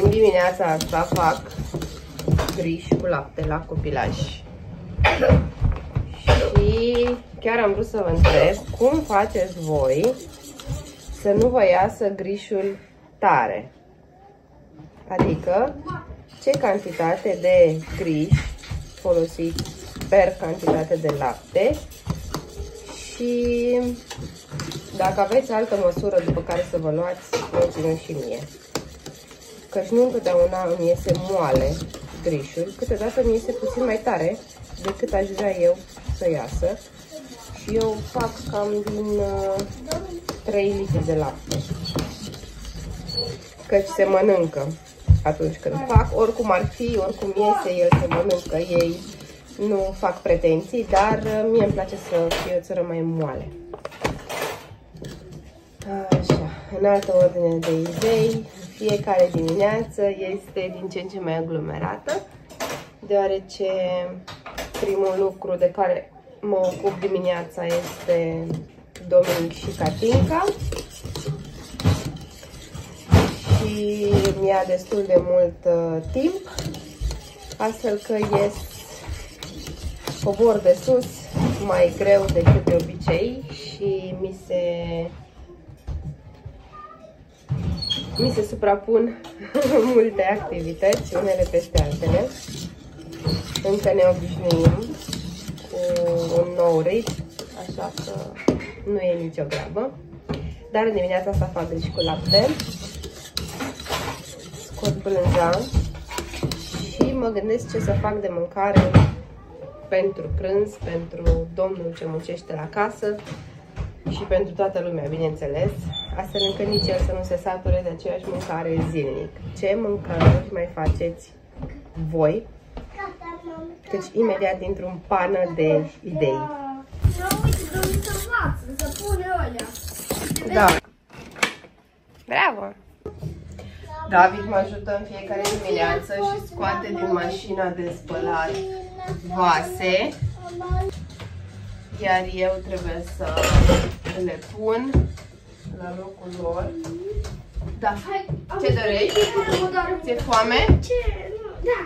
În dimineața asta fac griș cu lapte la copilaj. Și chiar am vrut să vă întreb cum faceți voi să nu vă iasă grișul tare. Adică ce cantitate de griș folosiți per cantitate de lapte și dacă aveți altă măsură după care să vă luați, spuneți și mie. Căci nu întotdeauna îmi iese moale grișul, câteodată mi iese puțin mai tare decât aș vrea eu să iasă. Și eu fac cam din uh, 3 litri de lapte. Căci se mănâncă atunci când fac, oricum ar fi, oricum iese, el se mănâncă, ei nu fac pretenții, dar uh, mie îmi place să fie o țără mai moale. Așa, în altă ordine de idei, fiecare dimineață este din ce în ce mai aglomerată, deoarece primul lucru de care mă ocup dimineața este Dominic și Catinca. Și mi-a destul de mult uh, timp, astfel că ies cobor de sus mai greu decât de obicei și mi se mi se suprapun multe activități, unele peste altele. Încă ne obișnuim cu un nou ritm, așa că nu e nicio grabă. Dar în dimineața asta fac și cu lapte. Scot brânza și mă gândesc ce să fac de mâncare pentru prânz, pentru domnul ce muncește la casă și pentru toată lumea, bineînțeles, astfel încât nici el să nu se sature de aceeași mâncare zilnic. Ce mâncăruri mai faceți voi? Deci imediat dintr-un pană de idei. Da. Bravo! David mă ajută în fiecare dimineață și scoate din mașina de spălat vase. Iar eu trebuie să le pun la locul lor. Da. Ce dorești? Ți-e foame? Da.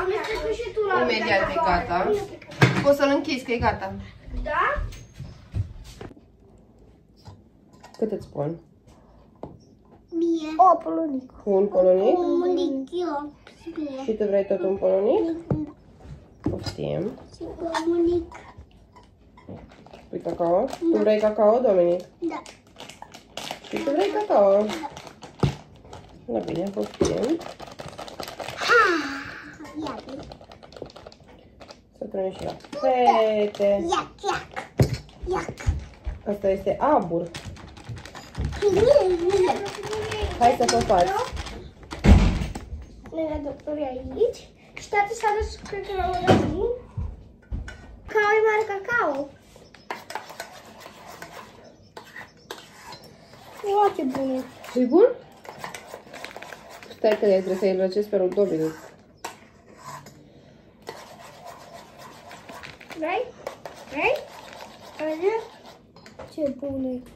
Am și tu la Imediat e gata. Poți să-l închizi, că e gata. Da? Cât îți spun? Mie. O polonic. Un polonic? Un polonic, eu. Și tu vrei tot un polonic? Poftim. Și polonic. Pui cacao? Tu vrei cacao, Dominic? Da. Și tu vrei cacao? Da, bine, poftim. Ia, Să punem și la fete. iac, iac. Iac. Asta este abur. Hai să vă faci. Nena doctor e aici. Și tata s-a dus, cred că la magazin. Cacao e mare cacao. Uau, ce bun e. e bun? Stai că trebuie să-i răcesc pe Dominic. Vrei? Vrei? Vrei? Ce bun e.